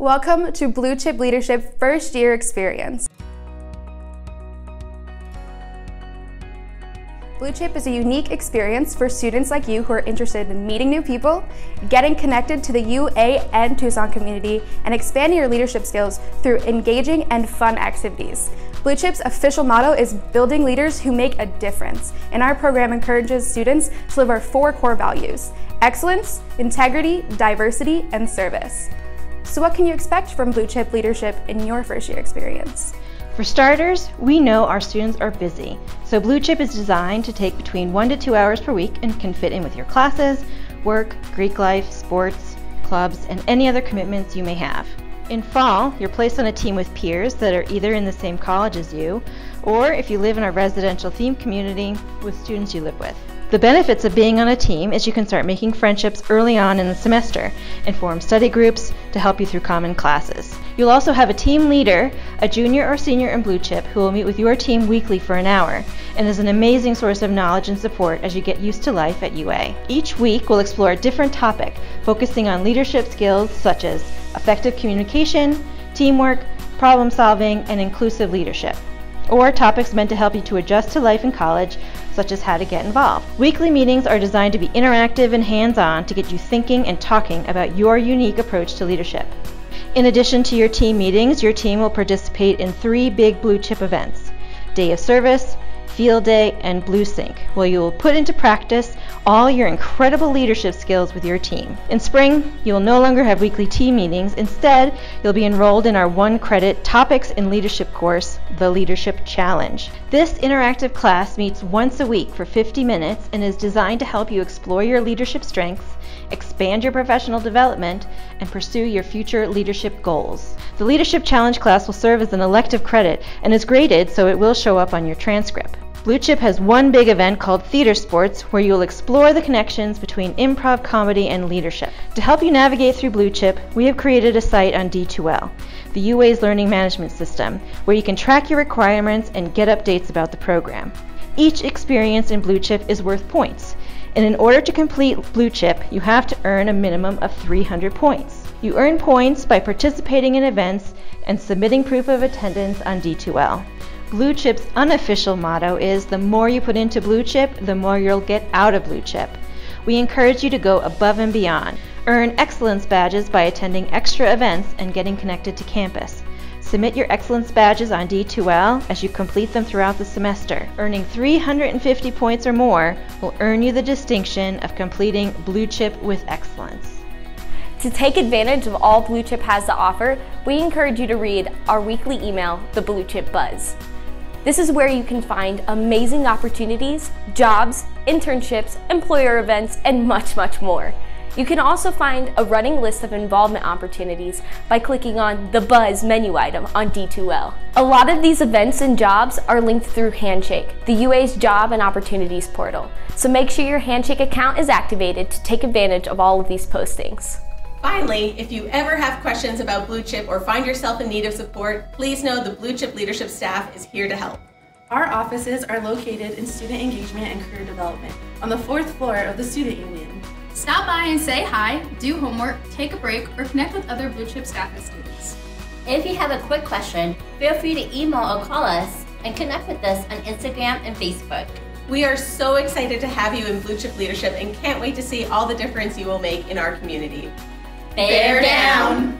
Welcome to Blue Chip Leadership First Year Experience. Blue Chip is a unique experience for students like you who are interested in meeting new people, getting connected to the UA and Tucson community, and expanding your leadership skills through engaging and fun activities. Blue Chip's official motto is building leaders who make a difference, and our program encourages students to live our four core values, excellence, integrity, diversity, and service. So what can you expect from Blue Chip leadership in your first year experience? For starters, we know our students are busy, so Blue Chip is designed to take between one to two hours per week and can fit in with your classes, work, Greek life, sports, clubs, and any other commitments you may have. In fall, you're placed on a team with peers that are either in the same college as you, or if you live in a residential theme community, with students you live with. The benefits of being on a team is you can start making friendships early on in the semester and form study groups to help you through common classes. You'll also have a team leader, a junior or senior in Blue Chip, who will meet with your team weekly for an hour and is an amazing source of knowledge and support as you get used to life at UA. Each week we'll explore a different topic, focusing on leadership skills such as effective communication, teamwork, problem solving, and inclusive leadership or topics meant to help you to adjust to life in college, such as how to get involved. Weekly meetings are designed to be interactive and hands on to get you thinking and talking about your unique approach to leadership. In addition to your team meetings, your team will participate in three big blue chip events Day of Service, Field Day, and Blue Sync, where you will put into practice all your incredible leadership skills with your team. In spring, you will no longer have weekly team meetings. Instead, you'll be enrolled in our one credit Topics in Leadership course, the Leadership Challenge. This interactive class meets once a week for 50 minutes and is designed to help you explore your leadership strengths, expand your professional development, and pursue your future leadership goals. The Leadership Challenge class will serve as an elective credit and is graded so it will show up on your transcript. Blue Chip has one big event called Theater Sports where you'll explore the connections between improv comedy and leadership. To help you navigate through Blue Chip, we have created a site on D2L, the UA's learning management system, where you can track your requirements and get updates about the program. Each experience in Blue Chip is worth points, and in order to complete Blue Chip, you have to earn a minimum of 300 points. You earn points by participating in events and submitting proof of attendance on D2L. Blue Chip's unofficial motto is the more you put into Blue Chip, the more you'll get out of Blue Chip. We encourage you to go above and beyond. Earn excellence badges by attending extra events and getting connected to campus. Submit your excellence badges on D2L as you complete them throughout the semester. Earning 350 points or more will earn you the distinction of completing Blue Chip with excellence. To take advantage of all Blue Chip has to offer, we encourage you to read our weekly email, The Blue Chip Buzz. This is where you can find amazing opportunities, jobs, internships, employer events, and much, much more. You can also find a running list of involvement opportunities by clicking on the Buzz menu item on D2L. A lot of these events and jobs are linked through Handshake, the UA's job and opportunities portal. So make sure your Handshake account is activated to take advantage of all of these postings. Finally, if you ever have questions about Blue Chip or find yourself in need of support, please know the Blue Chip leadership staff is here to help. Our offices are located in student engagement and career development on the fourth floor of the Student Union. Stop by and say hi, do homework, take a break, or connect with other Blue Chip staff and students. If you have a quick question, feel free to email or call us and connect with us on Instagram and Facebook. We are so excited to have you in Blue Chip Leadership and can't wait to see all the difference you will make in our community. Bear down.